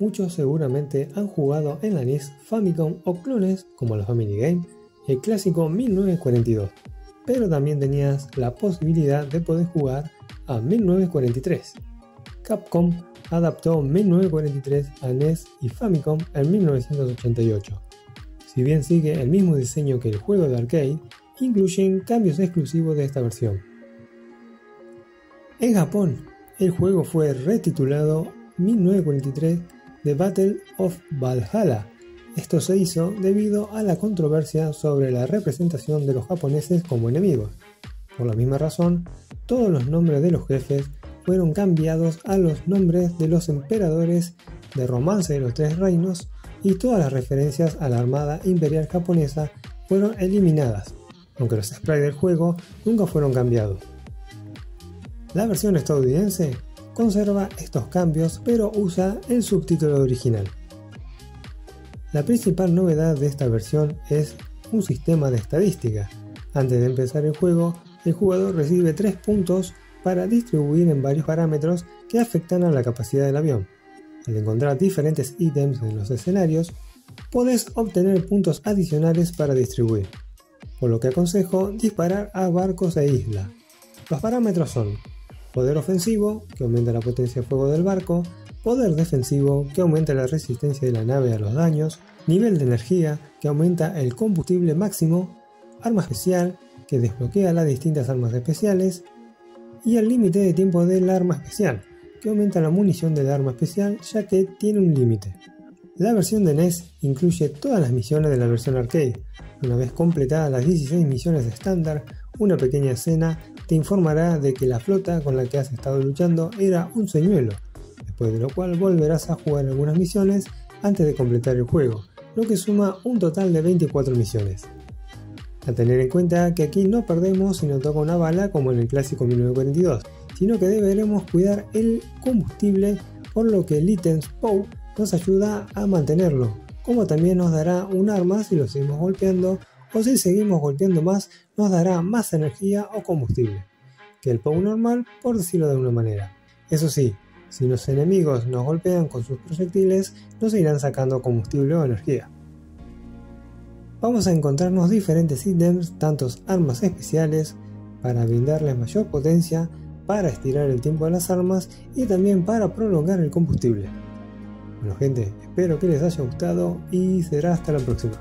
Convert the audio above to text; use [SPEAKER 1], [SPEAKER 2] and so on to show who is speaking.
[SPEAKER 1] muchos seguramente han jugado en la NES Famicom o clones como la Family Game, el clásico 1942, pero también tenías la posibilidad de poder jugar a 1943. Capcom adaptó 1943 a NES y Famicom en 1988. Si bien sigue el mismo diseño que el juego de arcade, incluyen cambios exclusivos de esta versión. En Japón, el juego fue retitulado 1943 The Battle of Valhalla. Esto se hizo debido a la controversia sobre la representación de los japoneses como enemigos. Por la misma razón, todos los nombres de los jefes fueron cambiados a los nombres de los emperadores de Romance de los Tres Reinos y todas las referencias a la Armada Imperial Japonesa fueron eliminadas, aunque los sprites del juego nunca fueron cambiados. La versión estadounidense conserva estos cambios pero usa el subtítulo original. La principal novedad de esta versión es un sistema de estadística. Antes de empezar el juego, el jugador recibe 3 puntos para distribuir en varios parámetros que afectan a la capacidad del avión. Al encontrar diferentes ítems en los escenarios, puedes obtener puntos adicionales para distribuir, por lo que aconsejo disparar a barcos e isla. Los parámetros son Poder ofensivo, que aumenta la potencia de fuego del barco. Poder defensivo, que aumenta la resistencia de la nave a los daños. Nivel de energía, que aumenta el combustible máximo. Arma especial, que desbloquea las distintas armas especiales. Y el límite de tiempo del arma especial, que aumenta la munición del arma especial ya que tiene un límite. La versión de NES incluye todas las misiones de la versión arcade. Una vez completadas las 16 misiones estándar, una pequeña escena te informará de que la flota con la que has estado luchando era un señuelo, después de lo cual volverás a jugar algunas misiones antes de completar el juego, lo que suma un total de 24 misiones. A tener en cuenta que aquí no perdemos si nos toca una bala como en el clásico 1942, sino que deberemos cuidar el combustible por lo que el ítem POW nos ayuda a mantenerlo, como también nos dará un arma si lo seguimos golpeando o si seguimos golpeando más nos dará más energía o combustible que el POW normal por decirlo de alguna manera. Eso sí, si los enemigos nos golpean con sus proyectiles nos irán sacando combustible o energía. Vamos a encontrarnos diferentes ítems, tantos armas especiales, para brindarles mayor potencia, para estirar el tiempo de las armas y también para prolongar el combustible. Bueno gente, espero que les haya gustado y será hasta la próxima.